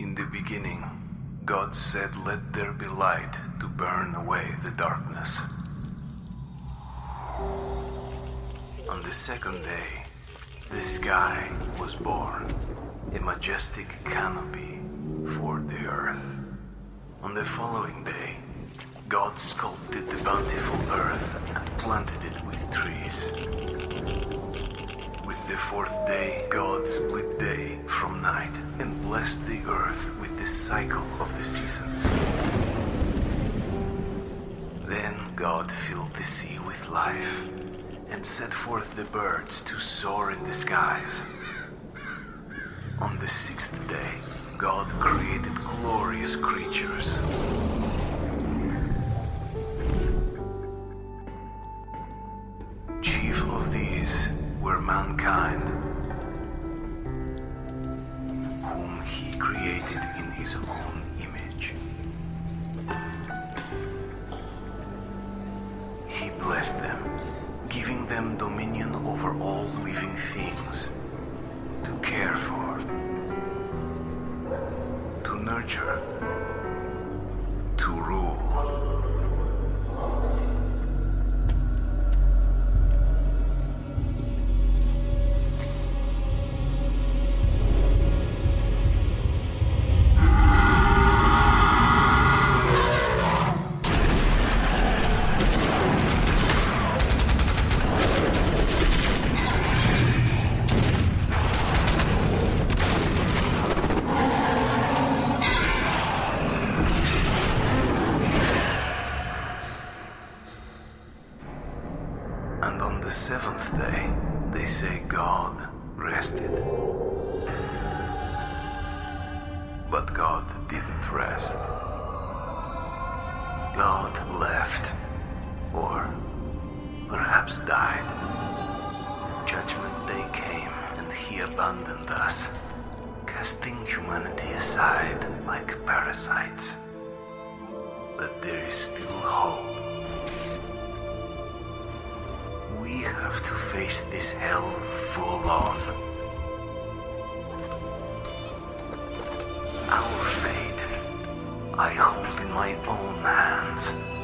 In the beginning, God said, Let there be light to burn away the darkness. On the second day, the sky was born, a majestic canopy for the earth. On the following day, God sculpted the bountiful earth and planted it with trees. With the fourth day, God split day from night cycle of the seasons. Then God filled the sea with life and set forth the birds to soar in the skies. On the sixth day, God created glorious creatures. Chief of these were mankind, created in his own image. He blessed them, giving them dominion over all living things, to care for, to nurture, to rule. And on the seventh day, they say God rested. But God didn't rest. God left, or perhaps died. Judgment Day came, and He abandoned us, casting humanity aside like parasites. But there is still hope. Have to face this hell full on. Our fate, I hold in my own hands.